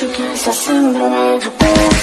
You can't Acho que essa síndrome de